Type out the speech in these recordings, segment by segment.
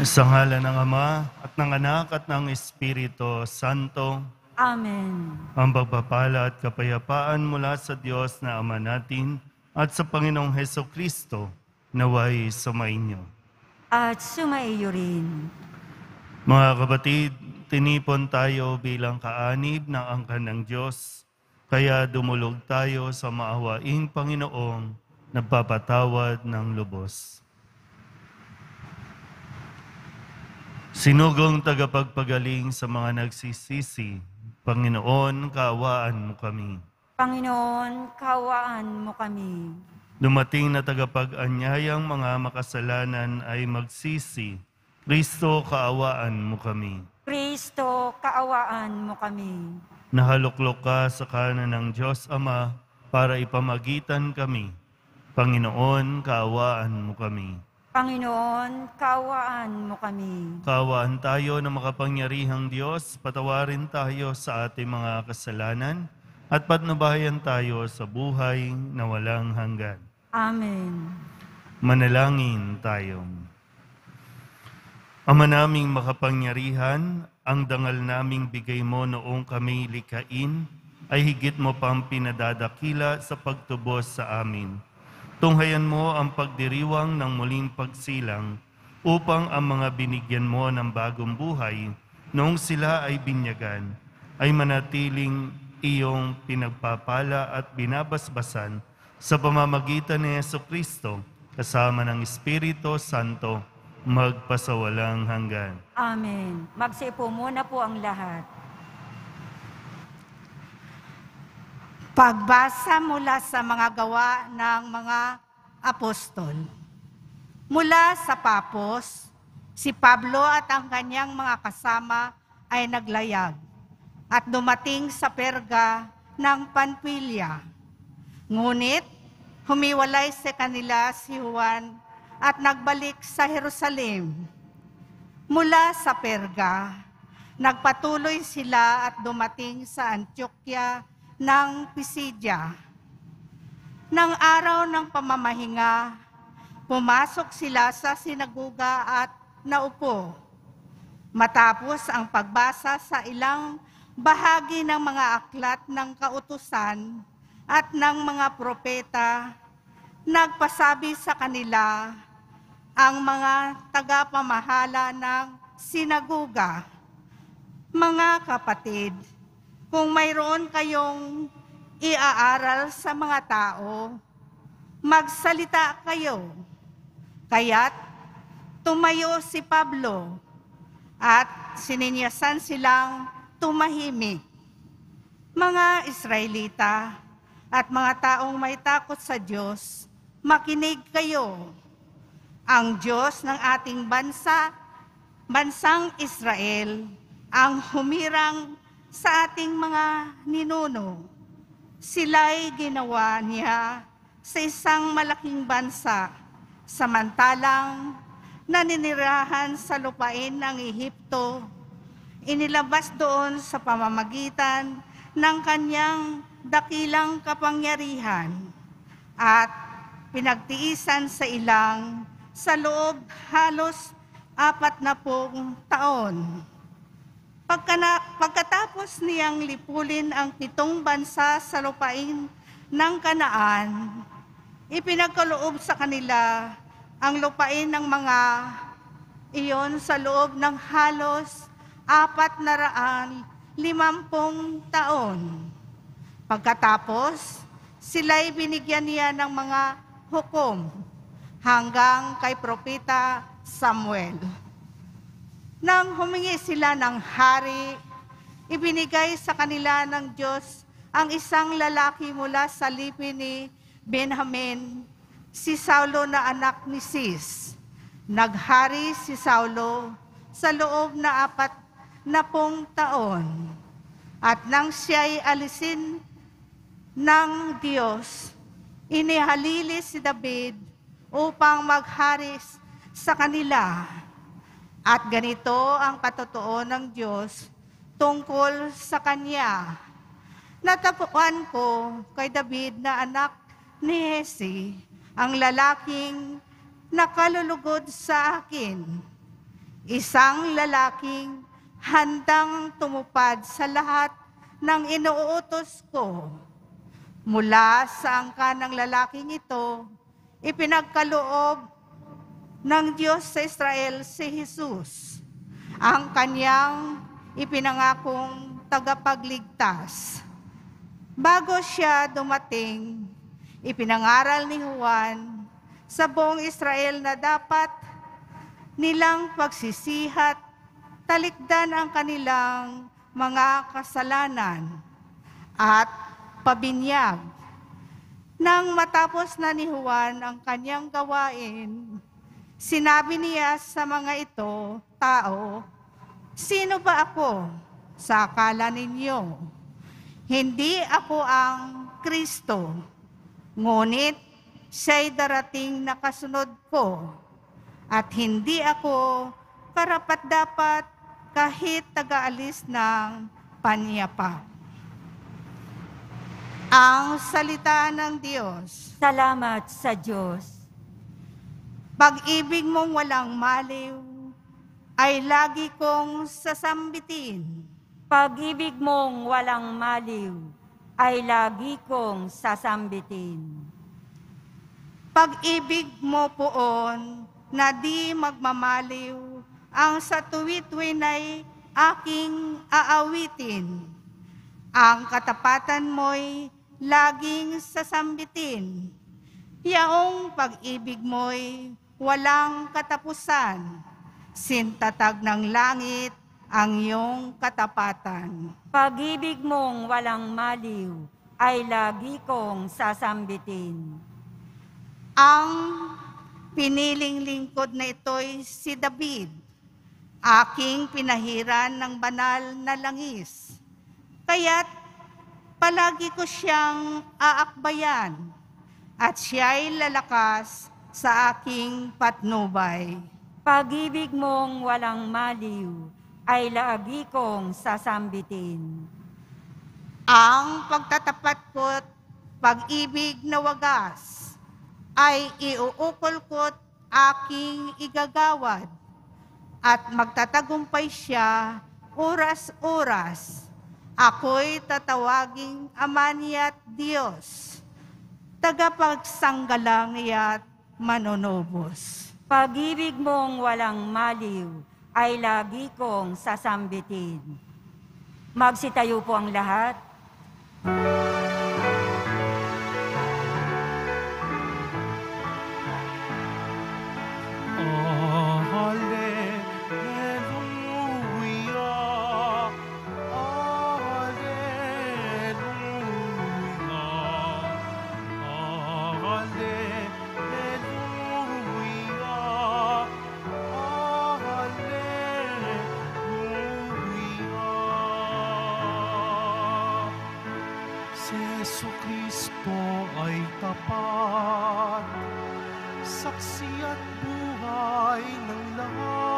Sa ngalan ng Ama at ng Anak at ng Espiritu Santo, Amen. ang pagpapala at kapayapaan mula sa Diyos na Ama natin at sa Panginoong Heso Kristo naway sumainyo. At sumaiyo rin. Mga kapatid, tinipon tayo bilang kaanib ng angkan ng Diyos, kaya dumulog tayo sa maawaing Panginoong nagpapatawad ng lubos. Sinugong tagapagpagaling sa mga nagsisisi, Panginoon, kaawaan mo kami. Panginoon, kawaan mo kami. Dumating na tagapag-anyayang mga makasalanan ay magsisi, Kristo, kaawaan mo kami. Kristo, kaawaan mo kami. Nahaluklok ka sa kanan ng Diyos Ama para ipamagitan kami. Panginoon, kaawaan mo kami. Panginoon, kaawaan mo kami. Kaawaan tayo ng makapangyarihang Diyos, patawarin tayo sa ating mga kasalanan, at patnubayan tayo sa buhay na walang hanggan. Amen. Manalangin tayo. Ama naming makapangyarihan, ang dangal naming bigay mo noong kami likain ay higit mo pang pinadadakila sa pagtubos sa amin. Tunghayan mo ang pagdiriwang ng muling pagsilang upang ang mga binigyan mo ng bagong buhay noong sila ay binyagan ay manatiling iyong pinagpapala at binabasbasan sa pamamagitan ni Yeso Kristo kasama ng Espiritu Santo magpasawalang hanggan. Amen. Magsipo muna po ang lahat. Pagbasa mula sa mga gawa ng mga apostol. Mula sa Papos, si Pablo at ang kanyang mga kasama ay naglayag at dumating sa Perga ng Panpilia. Ngunit humiwalay sa kanila si Juan at nagbalik sa Jerusalem. Mula sa Perga, nagpatuloy sila at dumating sa Antioquia ng Pisidia. Nang araw ng pamamahinga, pumasok sila sa sinaguga at naupo. Matapos ang pagbasa sa ilang bahagi ng mga aklat ng kautusan at ng mga propeta, nagpasabi sa kanila ang mga tagapamahala ng sinaguga. Mga kapatid, kung mayroon kayong iaaral sa mga tao, magsalita kayo. Kaya't tumayo si Pablo at sininyasan silang tumahimik. Mga Israelita at mga taong may takot sa Diyos, makinig kayo. Ang Diyos ng ating bansa, bansang Israel, ang humirang sa ating mga ninuno. Sila'y ginawa niya sa isang malaking bansa, samantalang naninirahan sa lupain ng Ehipto, inilabas doon sa pamamagitan ng kanyang dakilang kapangyarihan at pinagtiisan sa ilang sa loob halos apat na pong taon. Pagkana, pagkatapos niyang lipulin ang pitong bansa sa lupain ng Kanaan, ipinagkaloob sa kanila ang lupain ng mga iyon sa loob ng halos apat na raan limampung taon. Pagkatapos, sila'y binigyan niya ng mga hukom hanggang kay Propeta Samuel. Nang humingi sila ng hari, ibinigay sa kanila ng Diyos ang isang lalaki mula sa lipi ni Benjamin, si Saulo na anak ni Sis. Naghari si Saulo sa loob na apat na pong taon. At nang siya'y alisin ng Diyos, inihalili si David upang magharis sa kanila at ganito ang patotoo ng Diyos tungkol sa Kanya. Natapuan ko kay David na anak ni Hesi, ang lalaking nakalulugod sa akin. isang lalaking handang tumupad sa lahat ng inuutos ko. Mula sa angka ng lalaking ito, ipinagkaloob ng Diyos sa Israel si Jesus, ang kanyang ipinangakong tagapagligtas. Bago siya dumating, ipinangaral ni Juan sa buong Israel na dapat nilang pagsisihat, talikdan ang kanilang mga kasalanan at pabinyag. Nang matapos na ni Juan ang kanyang gawain, sinabi niya sa mga ito, tao, Sino ba ako sa akala ninyo? Hindi ako ang Kristo, ngunit siya'y darating na kasunod ko, at hindi ako karapat-dapat kahit tagaalis ng panyapak. Ang salita ng Diyos, Salamat sa Diyos. Pag-ibig mong walang maliw, ay lagi kong sasambitin. Pag-ibig mong walang maliw ay lagi kong sasambitin. Pag-ibig mo poon na di magmamaliw, ang sa tuwit-tuwin ay aking aawitin. Ang katapatan mo'y laging sasambitin. Yaong pag-ibig mo'y walang katapusan. Sintatag ng langit ang iyong katapatan. Pag-ibig mong walang maliw ay lagi kong sasambitin. Ang piniling lingkod na ito'y si David, aking pinahiran ng banal na langis. Kaya't palagi ko siyang aakbayan at siya'y lalakas sa aking patnubay. Pag-ibig mong walang maliw ay lagi kong sasambitin. Ang pagtatapat ko't pag-ibig na wagas ay iuukol ko't aking igagawad at magtatagumpay siya oras-oras. Ako'y tatawaging Ama niya't Diyos, tagapagsanggalang niya't manonobos. Pag-ibig mong walang maliw ay lagi kong sasambitin. Magsitayo po ang lahat. Alleluia, ay tapat, saksi at buhay ng lahat.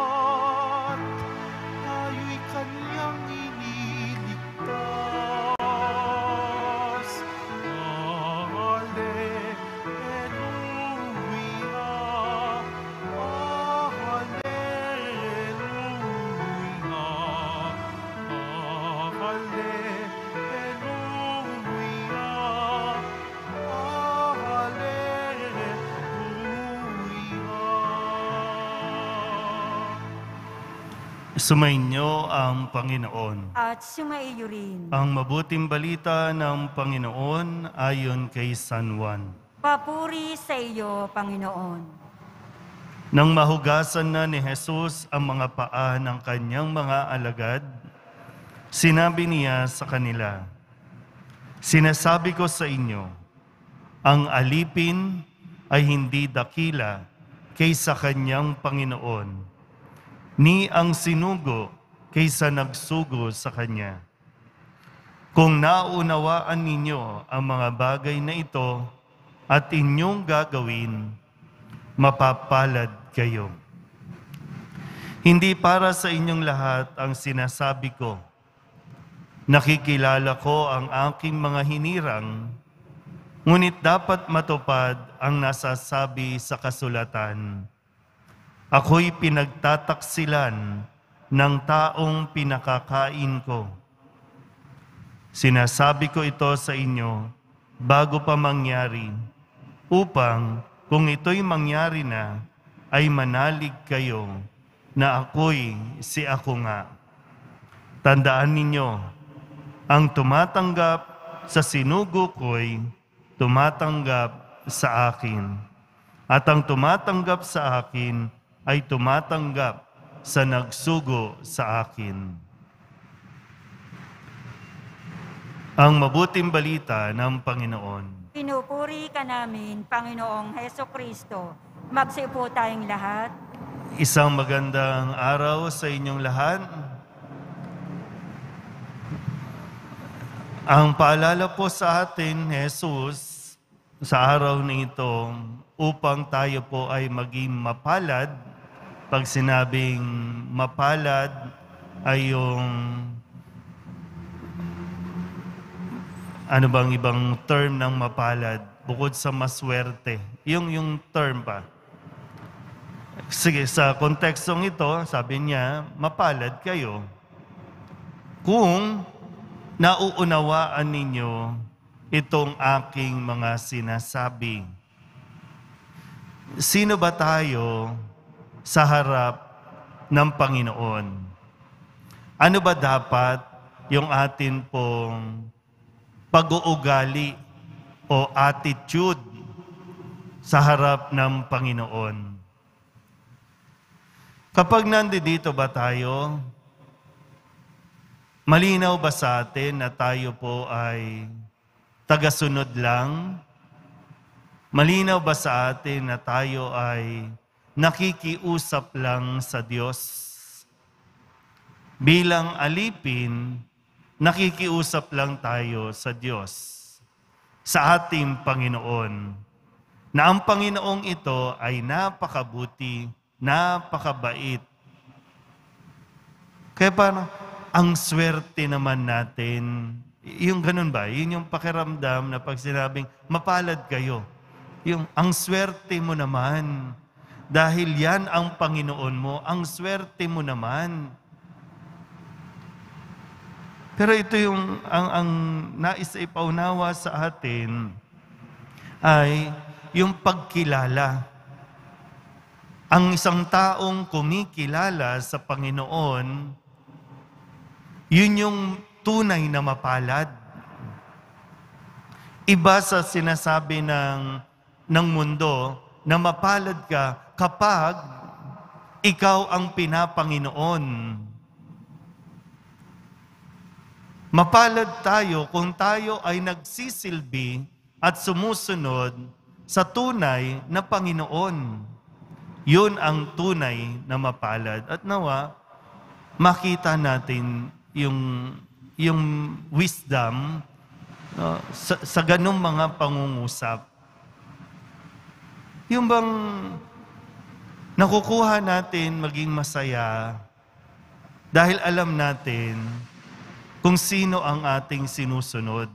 Sumainyo ang Panginoon. At sumaiyo rin. Ang mabuting balita ng Panginoon ayon kay San Juan. Papuri sa iyo, Panginoon. Nang mahugasan na ni Jesus ang mga paa ng kanyang mga alagad, sinabi niya sa kanila, Sinasabi ko sa inyo, ang alipin ay hindi dakila kaysa kanyang Panginoon, ni ang sinugo kaysa nagsugo sa kanya. Kung naunawaan ninyo ang mga bagay na ito at inyong gagawin, mapapalad kayo. Hindi para sa inyong lahat ang sinasabi ko. Nakikilala ko ang aking mga hinirang, ngunit dapat matupad ang nasasabi sa kasulatan. Ako'y pinagtataksilan ng taong pinakakain ko. Sinasabi ko ito sa inyo bago pa mangyari, upang kung ito'y mangyari na, ay manalig kayo na ako'y si ako nga. Tandaan ninyo, ang tumatanggap sa sinugo ko'y tumatanggap sa akin. At ang tumatanggap sa akin ay tumatanggap sa nagsugo sa akin. Ang mabuting balita ng Panginoon. Pinupuri ka namin, Panginoong Heso Kristo. Magsipo tayong lahat. Isang magandang araw sa inyong lahat. Ang paalala po sa atin, Jesus, sa araw na ito, upang tayo po ay maging mapalad. Pag sinabing mapalad ay yung ano bang ibang term ng mapalad bukod sa maswerte. Yung yung term pa. Sige, sa kontekstong ito, sabi niya, mapalad kayo kung nauunawaan ninyo itong aking mga sinasabi. Sino ba tayo sa harap ng Panginoon? Ano ba dapat yung atin pong pag-uugali o attitude sa harap ng Panginoon? Kapag nandito ba tayo, malinaw ba sa atin na tayo po ay tagasunod lang? Malinaw ba sa atin na tayo ay nakikiusap lang sa Diyos? Bilang alipin, nakikiusap lang tayo sa Diyos, sa ating Panginoon, na ang Panginoong ito ay napakabuti, napakabait. Kaya parang, ang swerte naman natin, yung ganun ba? Yun yung pakiramdam na pag sinabing, mapalad kayo. Yung, ang swerte mo naman. Dahil yan ang Panginoon mo, ang swerte mo naman. Pero ito yung, ang, ang nais ipaunawa sa atin, ay yung pagkilala. Ang isang taong kumikilala sa Panginoon, yun yung tunay na mapalad. Iba sa sinasabi ng, ng mundo na mapalad ka kapag ikaw ang pinapanginoon. Mapalad tayo kung tayo ay nagsisilbi at sumusunod sa tunay na Panginoon. Yun ang tunay na mapalad. At nawa, makita natin yung, yung wisdom no, sa, sa ganong mga pangungusap. Yung bang nakukuha natin maging masaya dahil alam natin kung sino ang ating sinusunod.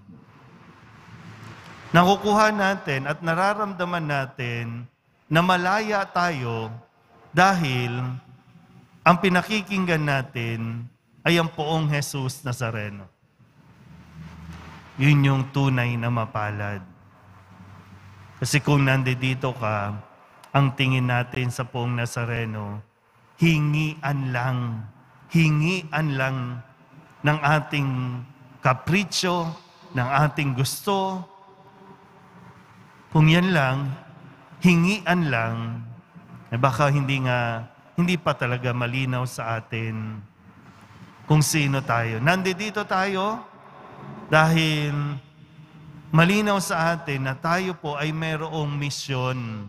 Nakukuha natin at nararamdaman natin na malaya tayo dahil ang pinakikinggan natin ay ang poong Jesus Nazareno. Yun yung tunay na mapalad. Kasi kung nandito ka, ang tingin natin sa poong Nazareno, hingian lang, hingian lang ng ating kapritsyo, ng ating gusto. Kung yan lang, hingian lang, eh baka hindi nga, hindi pa talaga malinaw sa atin kung sino tayo. Nandito tayo dahil malinaw sa atin na tayo po ay mayroong misyon,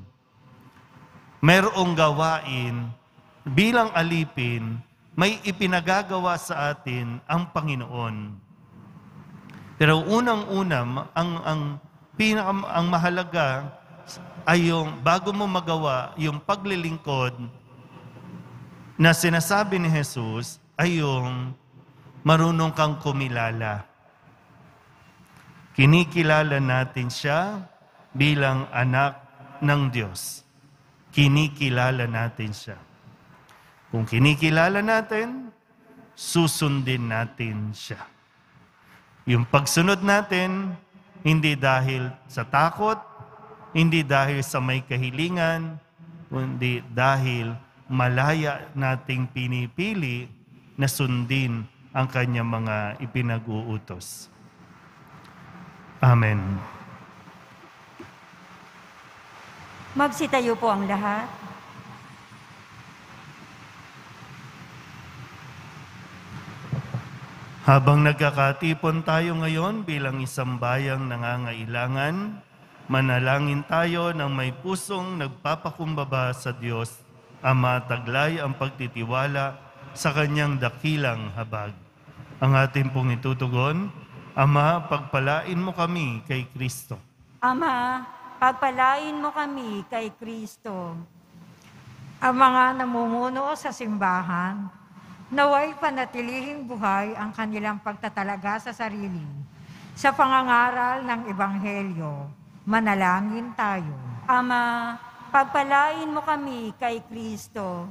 mayroong gawain bilang alipin, may ipinagagawa sa atin ang Panginoon. Pero unang-una, ang, ang pinaka ang mahalaga ay yung bago mo magawa yung paglilingkod na sinasabi ni Jesus ay yung marunong kang kumilala. Kinikilala natin siya bilang anak ng Diyos. Kinikilala natin siya. Kung kinikilala natin, susundin natin siya. Yung pagsunod natin, hindi dahil sa takot, hindi dahil sa may kahilingan, kundi dahil malaya nating pinipili na sundin ang kanyang mga ipinag-uutos. Amen. Magsitayo po ang lahat. Habang nagkakatipon tayo ngayon bilang isang bayang nangangailangan, manalangin tayo ng may pusong nagpapakumbaba sa Diyos, Ama taglay ang pagtitiwala sa kanyang dakilang habag. Ang ating pong itutugon, Ama, pagpalain mo kami kay Kristo. Ama, pagpalain mo kami kay Kristo. Ang mga namumuno sa simbahan, naway panatilihing buhay ang kanilang pagtatalaga sa sarili. Sa pangangaral ng Ebanghelyo, manalangin tayo. Ama, pagpalain mo kami kay Kristo.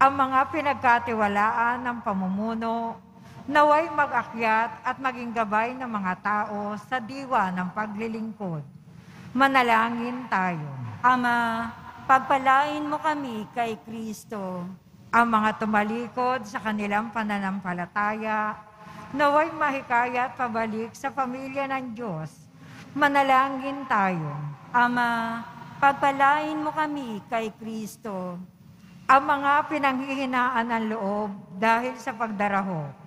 Ang mga pinagkatiwalaan ng pamumuno, naway mag-akyat at maging gabay ng mga tao sa diwa ng paglilingkod. Manalangin tayo. Ama, pagpalain mo kami kay Kristo. ang mga tumalikod sa kanilang pananampalataya, naway mahikayat pabalik sa pamilya ng Diyos. Manalangin tayo. Ama, pagpalain mo kami kay Kristo. Ang mga pinanghihinaan ng loob dahil sa pagdaraho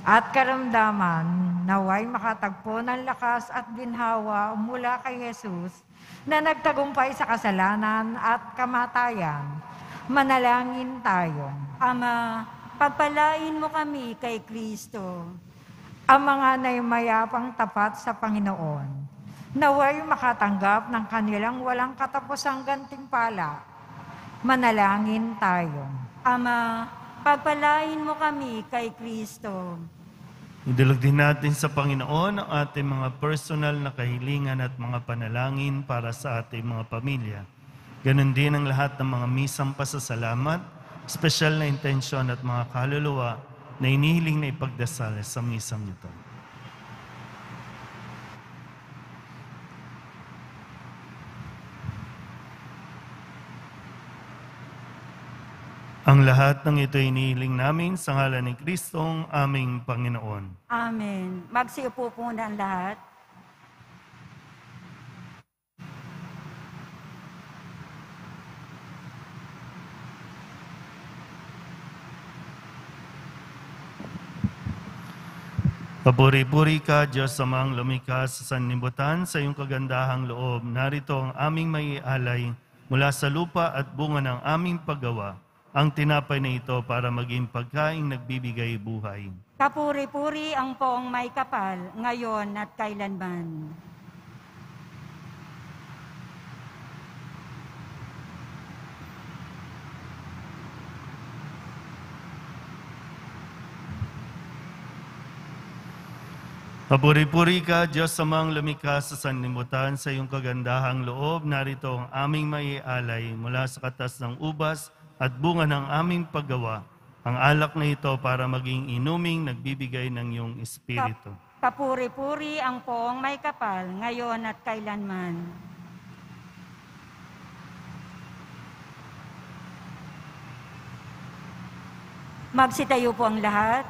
at karamdaman, naway makatagpo ng lakas at ginhawa mula kay Jesus na nagtagumpay sa kasalanan at kamatayan. Manalangin tayo. Ama, pagpalain mo kami kay Kristo. ang mga naimayapang tapat sa Panginoon, naway makatanggap ng kanilang walang katapusang gantimpala. Manalangin tayo. Ama, pagpalain mo kami kay Kristo. Idulog din natin sa Panginoon ang ating mga personal na kahilingan at mga panalangin para sa ating mga pamilya. Ganon din ang lahat ng mga misang pasasalamat, special na intensyon at mga kaluluwa na inihiling na ipagdasal sa misang ito. Ang lahat ng ito inihiling namin sa ngalan ni Kristong aming Panginoon. Amen. Magsiupo po na ang lahat. Papuri-puri ka, Diyos amang lumikha sa sanlibutan sa iyong kagandahang loob. Narito ang aming maialay mula sa lupa at bunga ng aming paggawa, ang tinapay na ito para maging pagkaing nagbibigay buhay. Kapuri-puri ang poong may kapal, ngayon at kailanman. Papuri-puri ka, Diyos amang lumikha sa sanlibutan sa iyong kagandahang loob. Narito ang aming maialay mula sa katas ng ubas at bunga ng aming paggawa. Ang alak na ito para maging inuming nagbibigay ng iyong espiritu. Kapuri-puri ang poong may kapal, ngayon at kailanman. Magsitayo po ang lahat.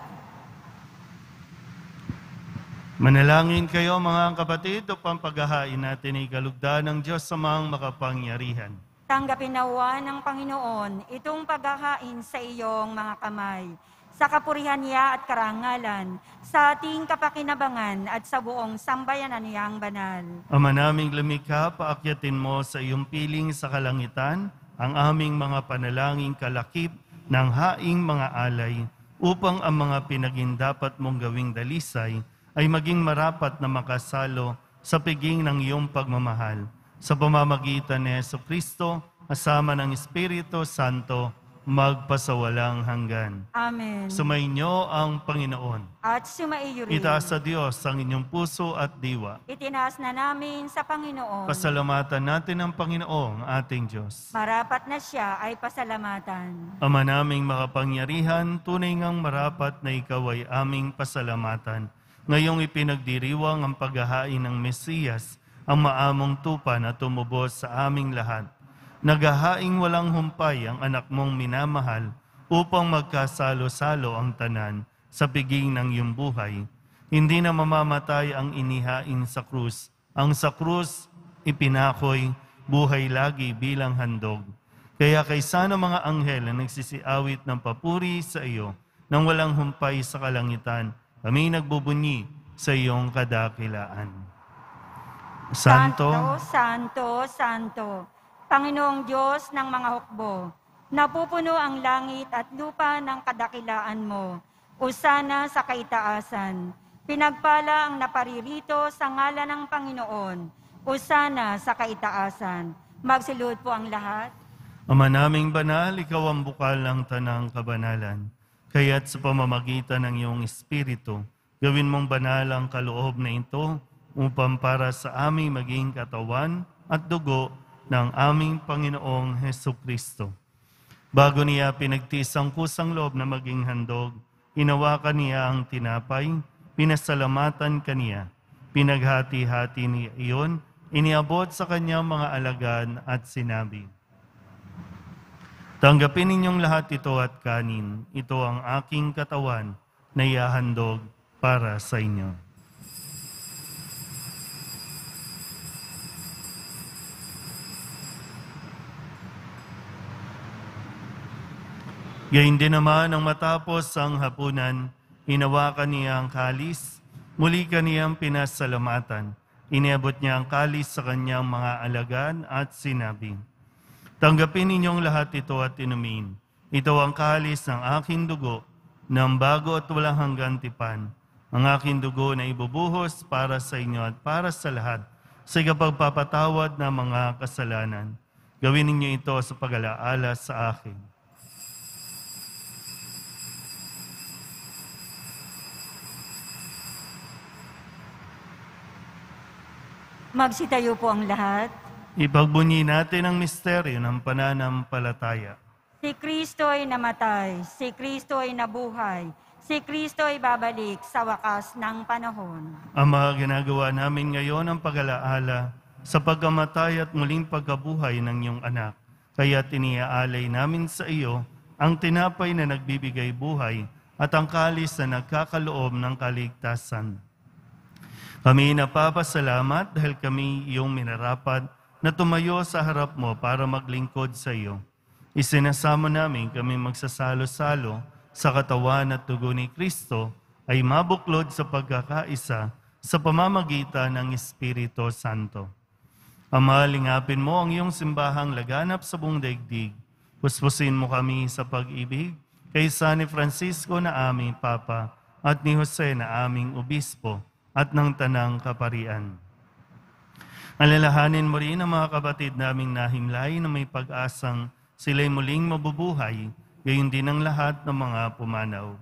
Manalangin kayo mga kapatid upang paghahain natin ay kalugdan ng Diyos sa mga makapangyarihan. Tanggapin nawa ng Panginoon itong paghahain sa iyong mga kamay, sa kapurihan niya at karangalan, sa ating kapakinabangan at sa buong sambayanan niyang banal. Ama naming lumikha, paakyatin mo sa iyong piling sa kalangitan ang aming mga panalangin kalakip ng haing mga alay upang ang mga pinagindapat mong gawing dalisay ay maging marapat na makasalo sa piging ng iyong pagmamahal. Sa pamamagitan ni Yeso Kristo, kasama ng Espiritu Santo, magpasawalang hanggan. Amen. Sumainyo ang Panginoon. At sumaiyo rin. Itaas sa Diyos ang inyong puso at diwa. Itinaas na namin sa Panginoon. Pasalamatan natin ang Panginoong ating Diyos. Marapat na siya ay pasalamatan. Ama naming makapangyarihan, tunay ngang marapat na ikaw ay aming pasalamatan. Ngayong ipinagdiriwang ang paghahain ng Mesiyas, ang maamong tupa na tumubos sa aming lahat. Naghahaing walang humpay ang anak mong minamahal upang magkasalo-salo ang tanan sa piging ng iyong buhay. Hindi na mamamatay ang inihain sa krus. Ang sa krus, ipinakoy, buhay lagi bilang handog. Kaya kaysa ng mga anghel na nagsisiawit ng papuri sa iyo, nang walang humpay sa kalangitan, kami nagbubunyi sa iyong kadakilaan. Santo, Santo, Santo, Panginoong Diyos ng mga hukbo, napupuno ang langit at lupa ng kadakilaan mo. Usana sa kaitaasan. Pinagpala ang naparirito sa ngalan ng Panginoon. Usana sa kaitaasan. Magsilud po ang lahat. Ama naming banal, ikaw ang bukal ng tanang kabanalan. Kaya't sa pamamagitan ng iyong Espiritu, gawin mong banal ang kaloob na ito upang para sa aming maging katawan at dugo ng aming Panginoong Heso Kristo. Bago niya pinagtiis ang kusang loob na maging handog, inawakan niya ang tinapay, pinasalamatan kaniya, pinaghati-hati niya iyon, iniabot sa kanyang mga alagad at sinabi, Tanggapin ninyong lahat ito at kanin. Ito ang aking katawan na iahandog para sa inyo. Gayun din naman ang matapos ang hapunan, hinawakan niya ang kalis, muli kaniyang pinasalamatan. Iniabot niya ang kalis sa kanyang mga alagan at sinabi, Tanggapin ninyong lahat ito at inumin. Ito ang kalis ng aking dugo, ng bago at walang hanggang tipan. Ang aking dugo na ibubuhos para sa inyo at para sa lahat sa ikapagpapatawad ng mga kasalanan. Gawin ninyo ito sa pag-alaala sa akin. Magsitayo po ang lahat. Ipagbunyi natin ang misteryo ng pananampalataya. Si Kristo ay namatay, si Kristo ay nabuhay, si Kristo ay babalik sa wakas ng panahon. Ama, ginagawa namin ngayon ang pag-alaala sa pagkamatay at muling pagkabuhay ng iyong anak. Kaya tiniaalay namin sa iyo ang tinapay na nagbibigay buhay at ang kalis na nagkakaloob ng kaligtasan. Kami napapasalamat dahil kami iyong minarapat na tumayo sa harap mo para maglingkod sa iyo. Isinasama namin kami magsasalo-salo sa katawan at tugo ni Kristo ay mabuklod sa pagkakaisa sa pamamagitan ng Espiritu Santo. Ama, mo ang iyong simbahang laganap sa buong daigdig. Puspusin mo kami sa pag-ibig kay San Francisco na aming Papa at ni Jose na aming Obispo at ng Tanang Kaparian. Alalahanin mo rin ang mga kapatid naming nahimlay na may pag-asang sila'y muling mabubuhay, gayon din ang lahat ng mga pumanaw.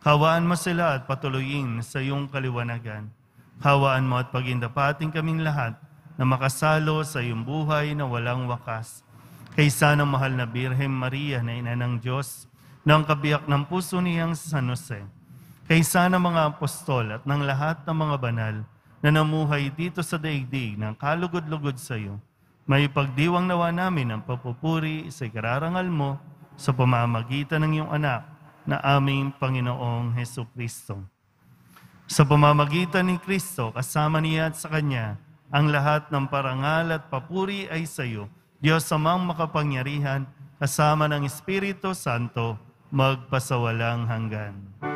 Kawaan mo sila at patuloyin sa iyong kaliwanagan. Kawaan mo at pagindapating kaming lahat na makasalo sa iyong buhay na walang wakas. Kaysa ng mahal na Birhen Maria na ina ng Diyos, ng kabiyak ng puso niyang San Jose, kaysa ng mga apostol at ng lahat ng mga banal na namuhay dito sa daigdig ng kalugod-lugod sa iyo, may pagdiwang nawa namin ang papupuri sa ikararangal mo sa pamamagitan ng iyong anak na aming Panginoong Heso Kristo. Sa pamamagitan ni Kristo, kasama niya at sa Kanya, ang lahat ng parangal at papuri ay sa iyo, Diyos amang makapangyarihan, kasama ng Espiritu Santo, magpasawalang hanggan.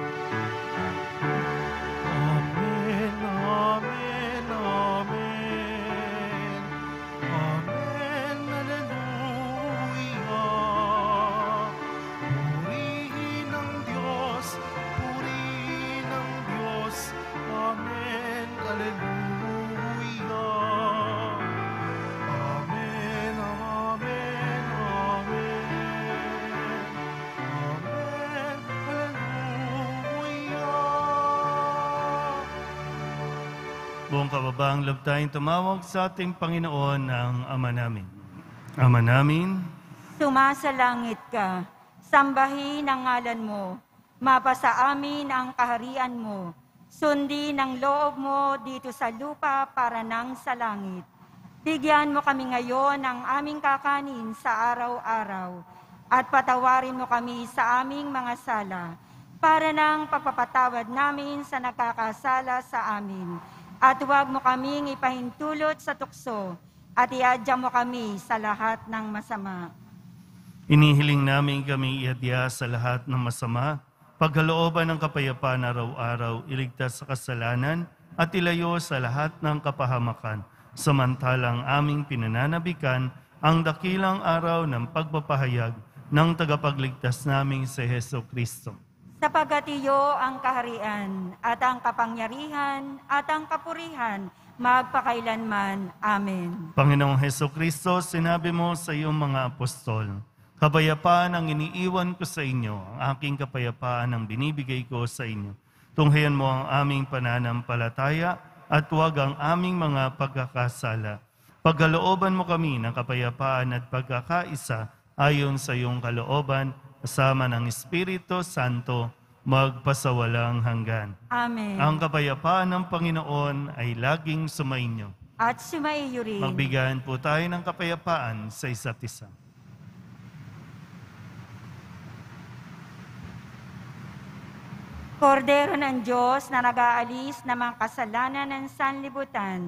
Kababaang loob tayong tumawag sa ating Panginoon ng Ama namin. Ama namin, Sumasalangit ka, sambahin ang ngalan mo, mapasa amin ang kaharian mo, sundin ang loob mo dito sa lupa para nang sa langit. Bigyan mo kami ngayon ng aming kakanin sa araw-araw, at patawarin mo kami sa aming mga sala, para nang pagpapatawad namin sa nakakasala sa amin. At huwag mo kaming ipahintulot sa tukso, at iadya mo kami sa lahat ng masama. inihiling namin kami iadya sa lahat ng masama, pagkalooban ng kapayapaan araw-araw, iligtas sa kasalanan, at ilayo sa lahat ng kapahamakan, samantalang aming pinananabikan ang dakilang araw ng pagpapahayag ng tagapagligtas naming si Heso Kristo. Sapagat iyo ang kaharian at ang kapangyarihan at ang kapurihan magpakailanman. Amen. Panginoong Heso Kristo, sinabi mo sa iyong mga apostol, Kapayapaan ang iniiwan ko sa inyo, ang aking kapayapaan ang binibigay ko sa inyo. Tunghayan mo ang aming pananampalataya at huwag ang aming mga pagkakasala. Pagkalooban mo kami ng kapayapaan at pagkakaisa ayon sa iyong kalooban, kasama ng Espiritu Santo, magpasawalang hanggan. Amen. Ang kapayapaan ng Panginoon ay laging sumainyo. At sumaiyo rin. Magbigayan po tayo ng kapayapaan sa isa't isa. Kordero ng Diyos na nag-aalis ng mga kasalanan ng sanlibutan,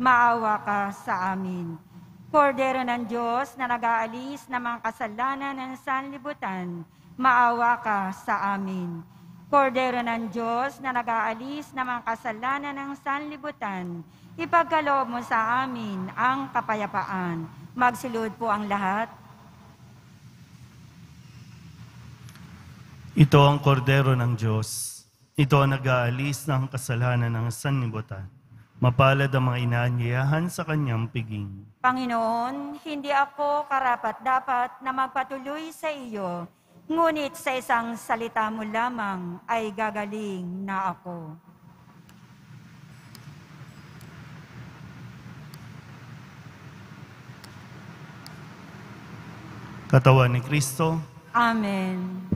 maawa ka sa amin. Kordero ng Diyos na nag-aalis ng mga kasalanan ng sanlibutan, maawa ka sa amin. Kordero ng Diyos na nag-aalis ng mga kasalanan ng sanlibutan, ipagkaloob mo sa amin ang kapayapaan. Magsilod po ang lahat. Ito ang kordero ng Diyos. Ito ang nag-aalis ng kasalanan ng sanlibutan. Mapalad ang mga inaanyayahan sa kanyang piging. Panginoon, hindi ako karapat-dapat na magpatuloy sa iyo, ngunit sa isang salita mo lamang ay gagaling na ako. Katawan ni Kristo, Amen.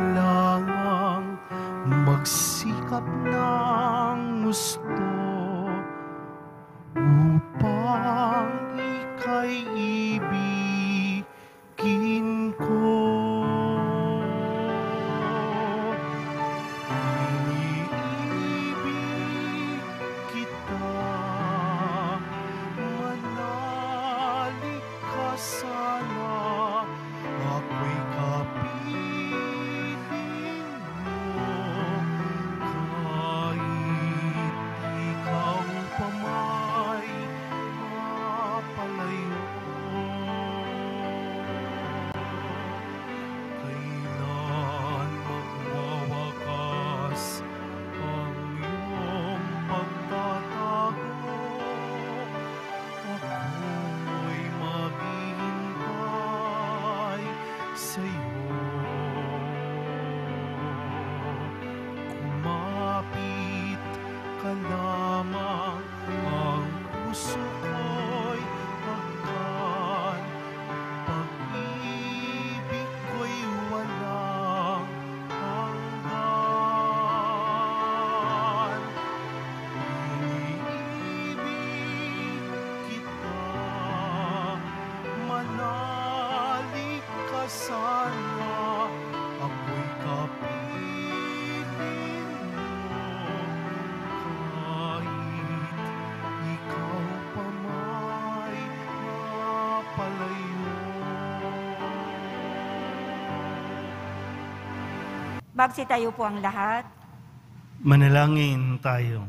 Kailangang magsikap ng gusto Magsitayo po ang lahat. Manalangin tayo.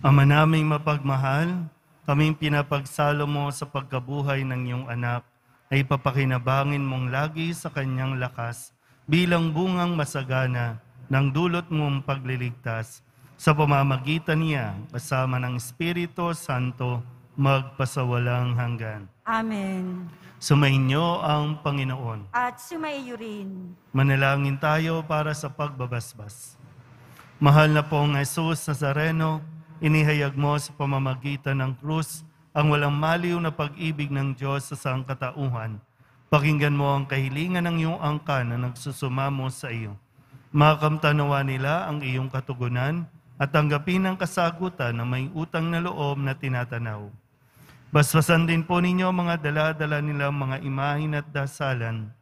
Ama naming mapagmahal, kaming pinapagsalo mo sa pagkabuhay ng iyong anak, ay papakinabangin mong lagi sa kanyang lakas bilang bungang masagana ng dulot mong pagliligtas sa pamamagitan niya kasama ng Espiritu Santo magpasawalang hanggan. Amen. Sumainyo ang Panginoon. At sumaiyo rin. Manalangin tayo para sa pagbabasbas. Mahal na pong Jesus Nazareno, inihayag mo sa pamamagitan ng krus ang walang maliw na pag-ibig ng Diyos sa sangkatauhan. Pakinggan mo ang kahilingan ng iyong angkan na nagsusumamo sa iyo. Makamtanawa nila ang iyong katugunan at tanggapin ang kasagutan na may utang na loob na tinatanaw. Basbasan din po ninyo ang mga dala-dala nilang mga imahin at dasalan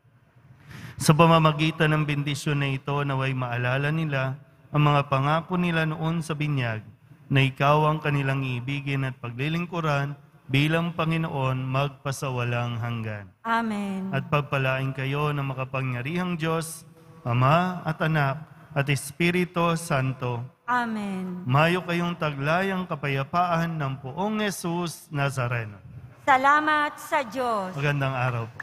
sa pamamagitan ng bendisyon na ito, naway maalala nila ang mga pangako nila noon sa binyag na ikaw ang kanilang ibigin at paglilingkuran bilang Panginoon magpasawalang hanggan. Amen. At pagpalain kayo ng makapangyarihang Diyos, Ama at Anak at Espiritu Santo. Amen. Mayo kayong taglayang kapayapaan ng poong Jesus Nazareno. Salamat sa Diyos. Magandang araw po.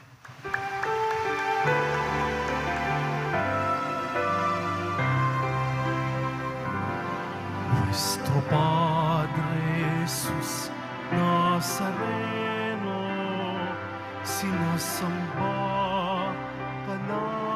Nuestro Padre Jesus Nazareno, sinasamba ka namin.